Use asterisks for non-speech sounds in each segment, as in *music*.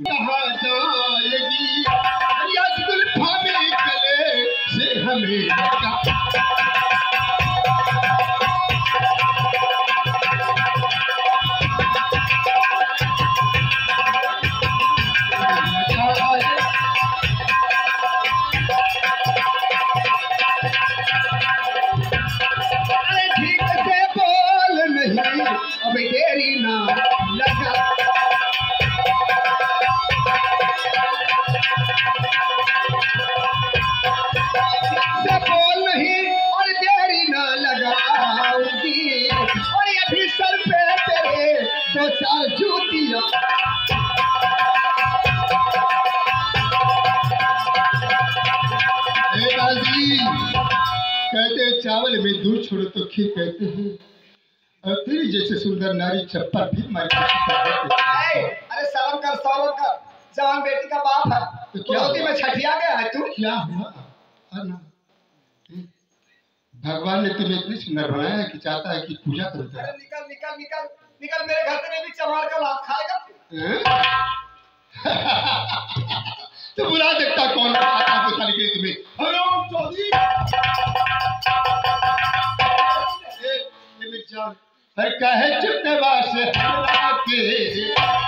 जाएगी। से हमें कहते हैं चावल में दूध छोड़ो तो खीर कहते हैं। और तेरी जैसे सुंदर नारी चप्पल भी मारी अरे शर्म कर सौरव कर। जवान बेटी का बाप है तो क्या हुआ? में छठिया गया है तू? क्या हुआ? हाँ हम्म। भगवान ने तुम्हें इतनी सुंदर बनाया है कि चाहता है कि पूजा करो। अरे निकल निकल निकल निकल मेरे घर से भी चमार का लात खाएगा। *laughs* तो बुला देखता कौन आता निकली तुम्हें। हराम चौधरी कहे चुपने वासे के।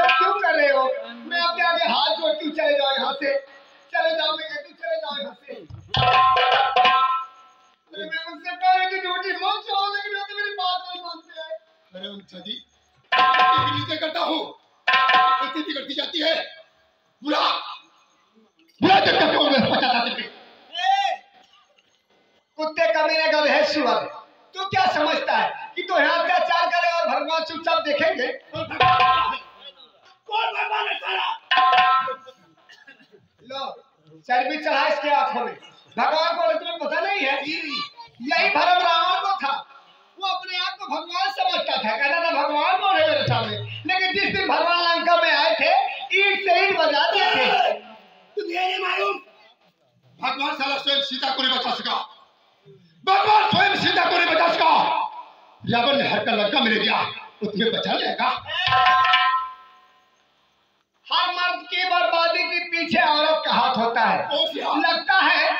ये क्यों कर रहे हो? मैं आपके आगे हाथ जोड़ती हूँ चले जाओ यहाँ से। चले जाओ मैं कहती हूँ चले जाओ यहाँ से। मैं उनसे कह रही थी ड्यूटी मत जाओ लेकिन वो तो मेरी बात नहीं मानते हैं। अरे उन सदी एक नीचे करता हूँ। इतनी बिगड़ती जाती है। बुला बुला जब तक में पचाता ए, कुत्ते कमीने गधे सुअर तू क्या समझता है कि तू यहाँ अत्याचार करे और भगवान चुपचाप देखेंगे? सारा लो चर्बी चढ़ा इसके आँखों में। भगवान को तुम्हें पता नहीं है यही भरम रावण को था। वो अपने आप को भगवान समझता था कहता था भगवान कौन है मेरे सामने? लेकिन जिस दिन भगवान लंका में आए थे ईट से ईट बजाते थे। तुम्हें ये मालूम। भगवान साला स्वयं सीता को नहीं बचा सका। भगवान स्वयं सीता को नहीं बचा सका। रावण ने हर का लंका दिया वो तुम्हें बचा लेगा? पीछे औरत का हाथ होता है? लगता है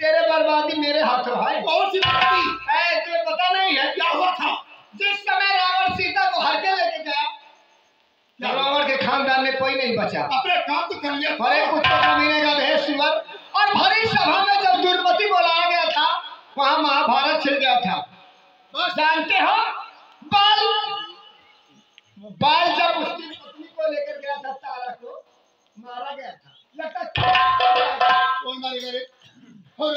तेरे बर्बादी मेरे हाथों है कौन सी ऐ, तुम्हें पता नहीं है। क्या हुआ था? जिस समय रावण सीता को हर के लेके गया रावण के खानदान में कोई नहीं बचा। अपने काम तो कर लिया। भरे कुत्ते कमीने का भेष सुअर और भरी सभा में जब दुर्मति बुलाया गया था वहाँ महाभारत छिड़ गया था। बस। जानते हो बाल बाल जब उसकी पत्नी को लेकर गया था तारा को मारा गया था। लगता कौन मारेगा रे हो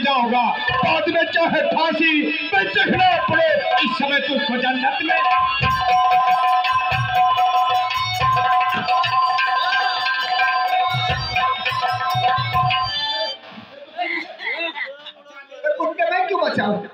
में होगा बाद में चाहे फांसी, में चखना पड़े इस समय तू में। कुत्ते में क्यों बचाऊं?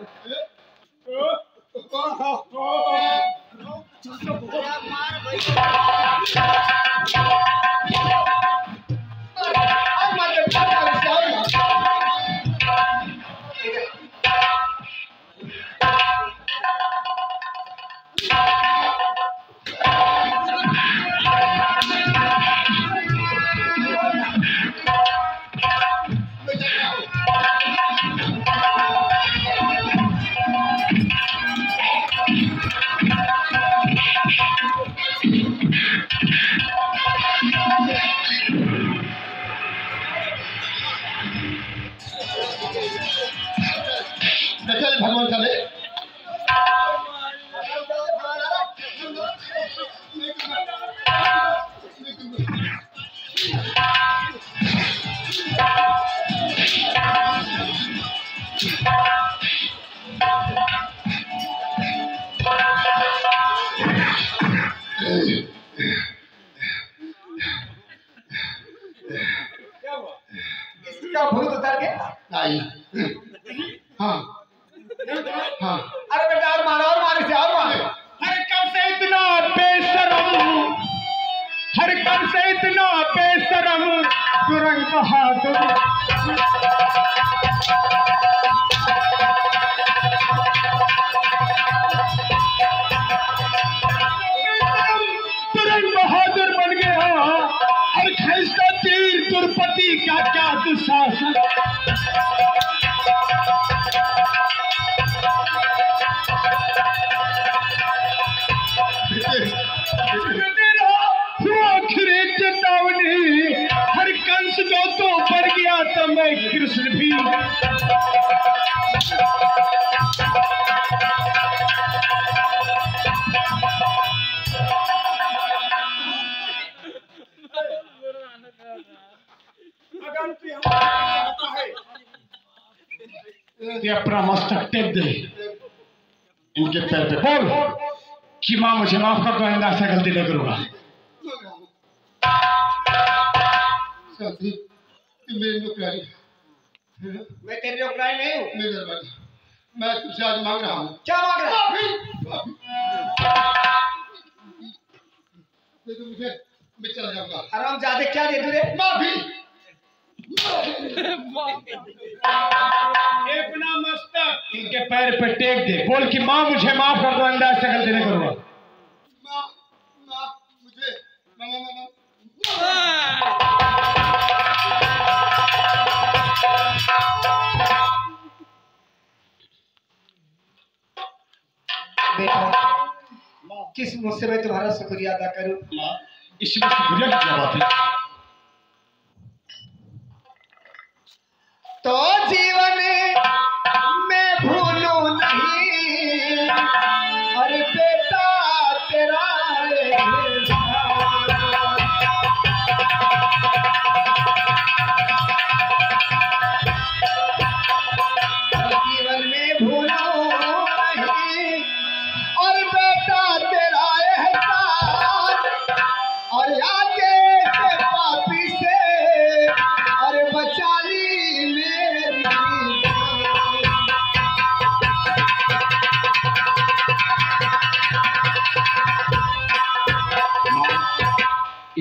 तुरंग बहादुर। अपना मस्तक टेक दे इनके पैर पे बोल कि माँ मुझे माफ़ कर दो आइंदा ऐसा गलती नहीं करूँगा तू मैं तेरी नौकरानी नहीं हूँ। मेरी दरबारी मैं तुझसे आज मांग रहा हूँ। क्या मांग रहा है? तो मुझे मैं चला जाऊँगा। आराम ज़्यादा क्या दे तुझे माफ़ी! अपना मस्तक इनके पैर पे टेक दे। बोल कि माँ मुझे माफ़ कर दो आइंदा ऐसा गलती नहीं करूँगा। माँ माँ मुझे माँ माँ माँ बेटा किस मुझसे मैं तुम्हारा शुक्रिया अदा करूँ? माँ इसमें शुक्रिया की क्या बात है? तो जीवन में भूलू नहीं। अरे बेटा तेरा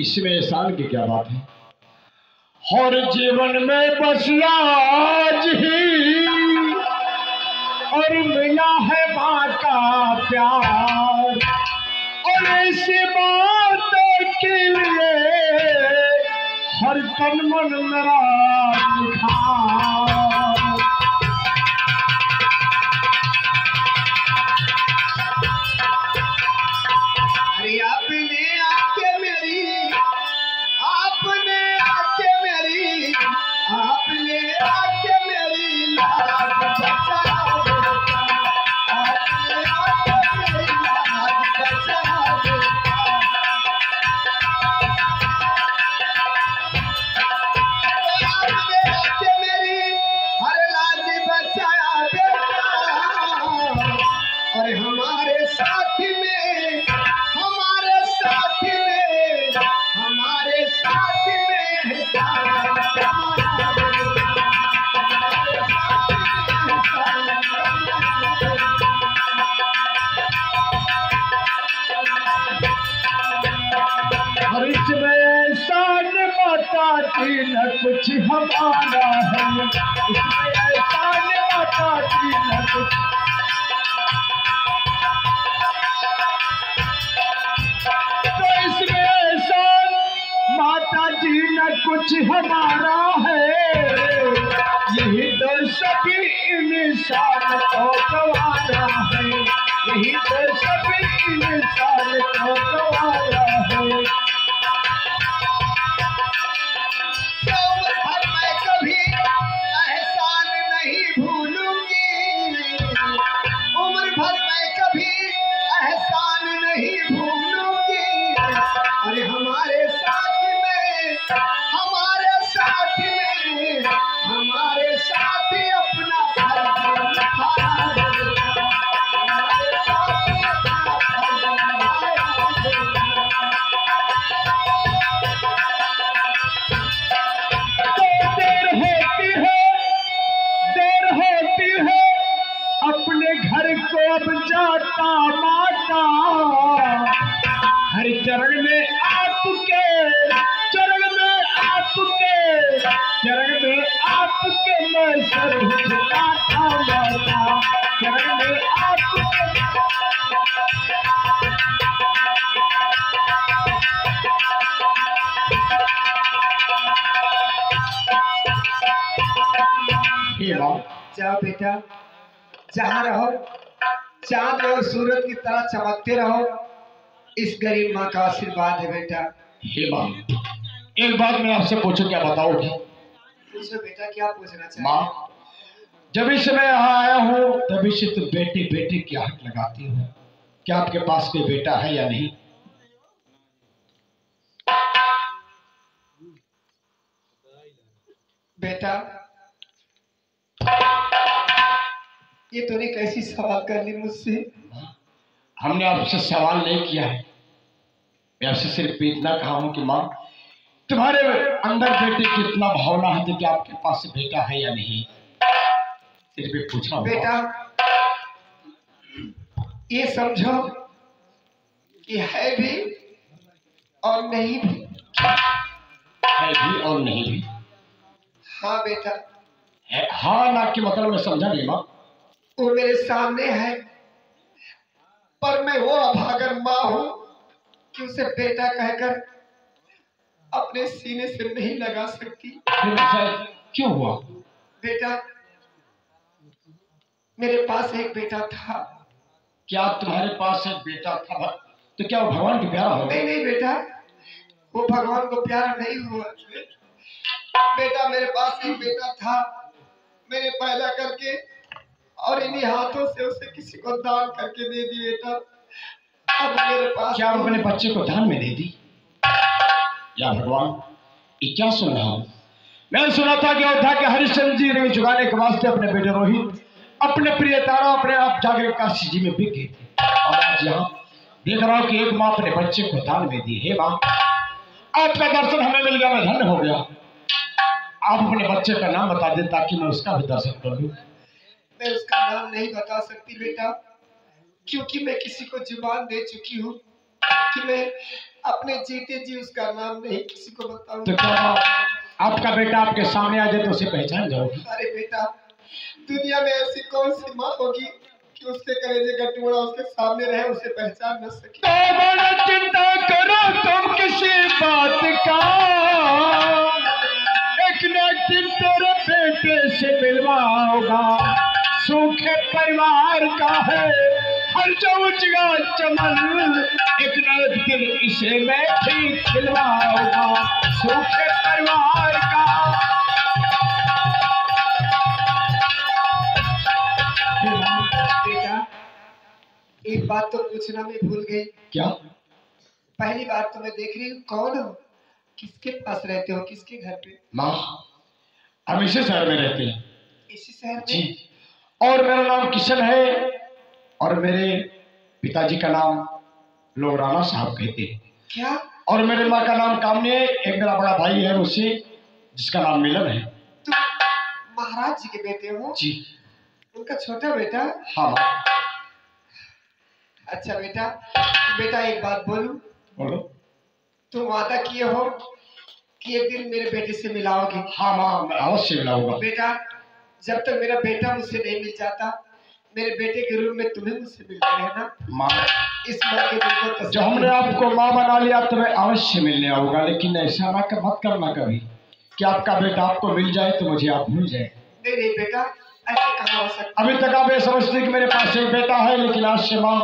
इसमें एहसान की क्या बात है? और जीवन में बस आज ही और मिला है माँ का प्यार। और ऐसी बात के लिए हर तन मन मेरा निखार। हमारा है इसमें एहसान बताती न कुछ तो इसमें एहसान माता जी न कुछ हमारा है। यही तो सभी इंसान को गवारा है। यही तो सभी इंसान को गवारा है। बेटा जहाँ रहो चाँद और सूरज की तरह चमकते रहो। इस गरीब माँ का आशीर्वाद है बेटा। हे माँ एक बात मैं आपसे पूछूँ क्या बताओगी पूछो बेटा क्या पूछना चाहिए माँ जब इस मैं यहाँ आया हूँ तभी से तुम बेटी बेटी की हट लगाती हो। क्या आपके पास कोई बेटा है या नहीं? बेटा ये तूने कैसी सवाल कर ली मुझसे। हमने आपसे सवाल नहीं किया है। मैं आपसे सिर्फ़ इतना कहा हूँ कि माँ तुम्हारे अंदर बेटे की इतना भावना है तो क्या आपके पास बेटा है या नहीं? सिर्फ़ पूछा बेटा ये समझो कि है भी और नहीं भी। है भी और नहीं भी। हाँ बेटा। है हाँ ना के मतलब मैं समझा नहीं माँ। वो मेरे सामने है। पर मैं वो अभागर माँ हूँ कि उसे बेटा कहकर अपने सीने से नहीं लगा सकती। क्यों हुआ? बेटा मेरे पास एक बेटा था। क्या तुम्हारे पास एक बेटा था? तो क्या वो भगवान की प्यारा हो नहीं नहीं बेटा वो भगवान को प्यारा नहीं हुआ। बेटा मेरे पास एक बेटा था। मैंने पैदा करके और इन्हीं हाथों से उसे किसी को दान करके दे दी बेटा अब मेरे पास क्या अपने बच्चे को दान में दे दी? या भगवान, ये क्या सुन रहा हूँ? मैं सुना था कि अयोध्या के हरिश्चंद्र जी ने चुकाने के वास्ते अपने बेटे रोहित, अपने प्रिय तारा, अपने आप जाकर काशी जी में बिक गए थे। और आज यहाँ देख रहा हूँ कि एक माँ अपने बच्चे को दान में दी हे माँ आपका दर्शन हमें मिल गया, मैं धन्य हो गया। आप अपने बच्चे का नाम बता दें ताकि मैं उसका भी दर्शन कर लूँ। मैं उसका नाम नहीं बता सकती बेटा क्योंकि मैं किसी को ज़ुबान दे चुकी हूँ कि मैं अपने जीते जी उसका नाम नहीं किसी को बताऊँ तो क्या आपका बेटा आपके सामने आ जाए तो उसे पहचान जाओगे। अरे बेटा दुनिया में ऐसी कौन सी माँ होगी कि उसके कलेजे का टुकड़ा उसके सामने रहे उसे पहचान न सके? तो बड़ा चिंता करो तुम किसी बात का। एक न एक दिन तेरे बेटे से मिलवाओगा सूखे परिवार का है। हर जो उजगा चमन एक एक दिन इसे मैं ठीक खिलवाऊँगा। सूखे परिवार का। बेटा एक बात तो पूछना मैं भूल गई। क्या? पहली बात तो मैं देख रही हूँ कौन हो? किसके पास रहते हो? किसके घर पे? माँ हम इसी शहर में रहते हैं। इसी शहर जी। में और मेरा नाम किशन है और मेरे पिताजी का नाम लोग राणा साहब कहते हैं। क्या? और मेरे माँ का नाम कामनी है एक मेरा बड़ा भाई है मुझसे जिसका नाम मिलन है। महाराज जी के बेटे हो? जी। उनका छोटा बेटा? हाँ अच्छा बेटा बेटा एक बात बोलू? बोलो। तुम वादा किए हो कि एक दिन मेरे बेटे से मिलाओगे? हाँ माँ मैं अवश्य मिलाऊँगा। बेटा जब तक तो मेरा बेटा मुझसे नहीं मिल जाता मेरे बेटे के रूप में तुम्हें मुझसे मिलते रहना माँ इस मौके को जब हमने आपको माँ बना लिया तो मैं अवश्य मिलने आऊँगा लेकिन ऐसा ना कर, मत करना कभी। कि आपका बेटा आपको मिल जाए तो मुझे आप भूल जाए। नहीं नहीं बेटा ऐसे कहाँ हो सकता अभी तक आप ये समझते कि मेरे पास एक बेटा है लेकिन आज से माँ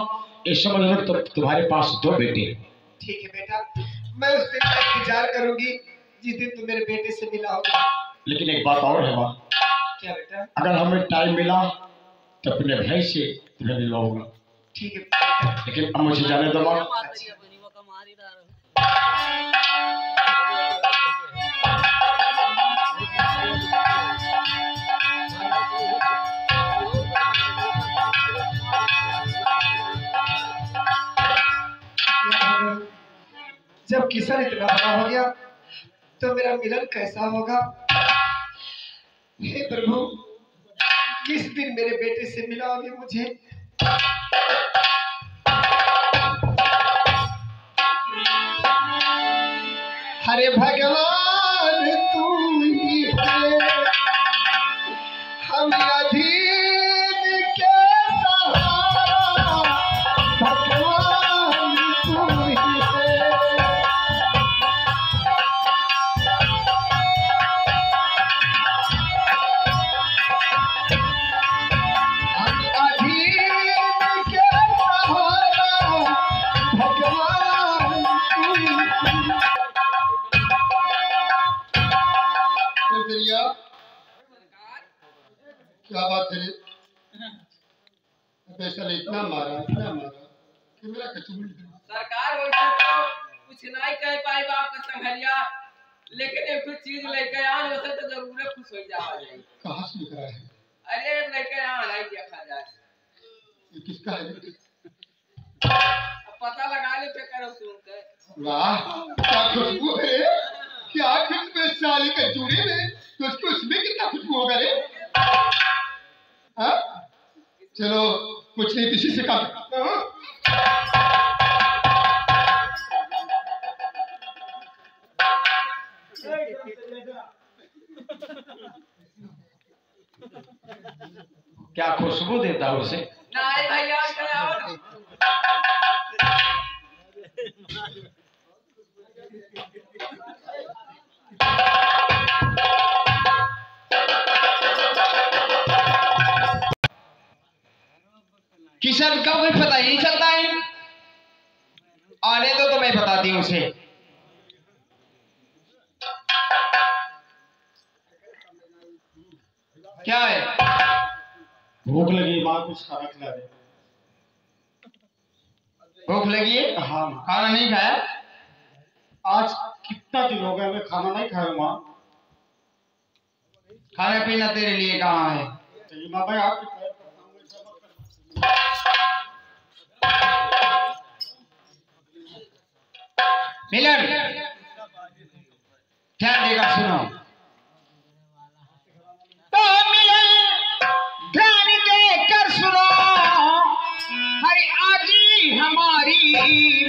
ये समझ लो तो तुम्हारे पास दो बेटे ठीक है बेटा मैं उस दिन का इंतज़ार करूँगी जिस दिन तुम मेरे बेटे से मिला होगा। लेकिन एक बात और है माँ क्या बेटा? अगर हमें टाइम मिला तो अपने भाई से तुम्हें मिलवाऊँगा ठीक है। लेकिन अब मुझे जाने दो जब किशन इतना बड़ा हो गया तो मेरा मिलन कैसा होगा? हे प्रभु किस दिन मेरे बेटे से मिलाओगे मुझे? हरे भगवान! चलो कुछ नहीं किसी से काम? क्या खुशबू देता उसे कुछ खाना खिला दे भूख लगी है? हाँ खाना नहीं खाया? आज कितना दिन हो गया मैं खाना नहीं खाया माँ। खाना पीना तेरे लिए कहाँ है। मिलन ध्यान देगा, सुनो। हमारी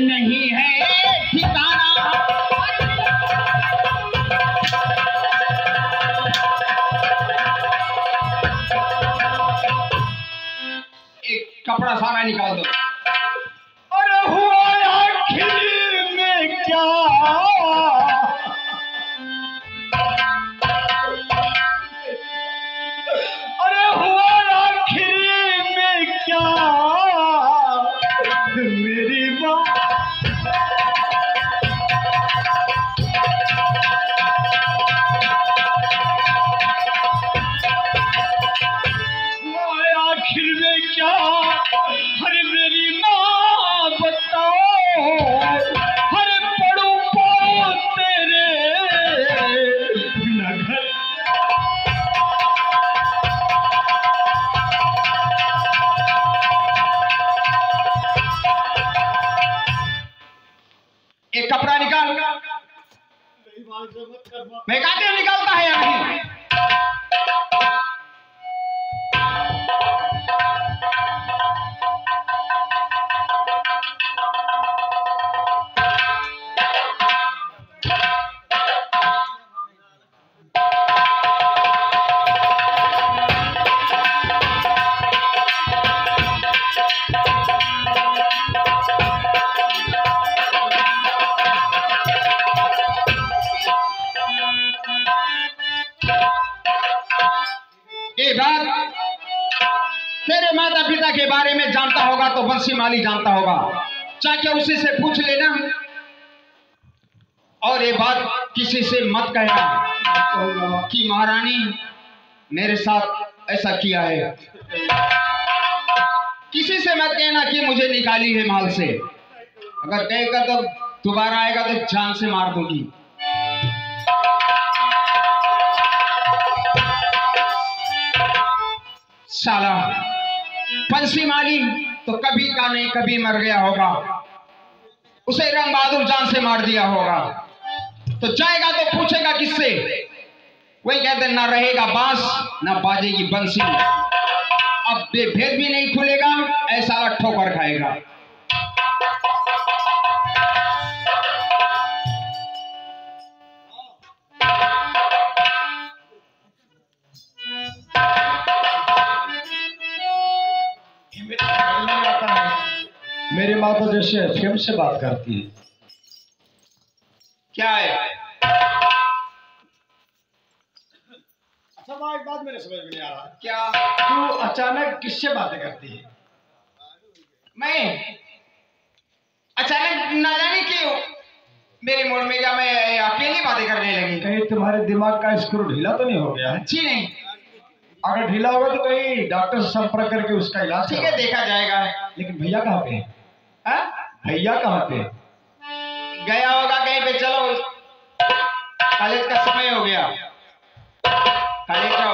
नहीं है। ठिकाना। एक कपड़ा सारा निकाल दो। में जानता होगा तो बंसी माली जानता होगा। चाहे उसी से पूछ लेना। और ये बात किसी से मत कहना कि महारानी, मेरे साथ ऐसा किया है। किसी से मत कहना कि मुझे निकाली है माल से। अगर कहेगा तो दोबारा आएगा तो जान से मार दूँगी। साला पंसी मारी तो कभी का नहीं, कभी मर गया होगा। उसे रंग बहादुर जान से मार दिया होगा। तो जाएगा तो पूछेगा किससे? वही कहते ना रहेगा बाँस, ना बाजेगी बंसी। अब भेद भी नहीं खुलेगा, ऐसा ठोकर खाएगा। तो जैसे फेम से बात करती है। क्या है? अच्छा माँ एक बात मेरे समझ में नहीं आ रहा। क्या? तू अचानक किससे बातें करती है? मैं? अचानक ना जाने क्यों? मेरे मूड में क्या मैं अकेली बातें करने लगी? कहीं तुम्हारे दिमाग का स्क्रू ढीला तो नहीं हो गया? है जी नहीं। अगर ढीला होगा तो कहीं डॉक्टर से संपर्क करके उसका इलाज ठीक है देखा जाएगा। लेकिन भैया कहाँ पे हैं? भैया कहाँ पे? गया होगा कहीं पे, चलो। कॉलेज का समय हो गया। कॉलेज जाओ।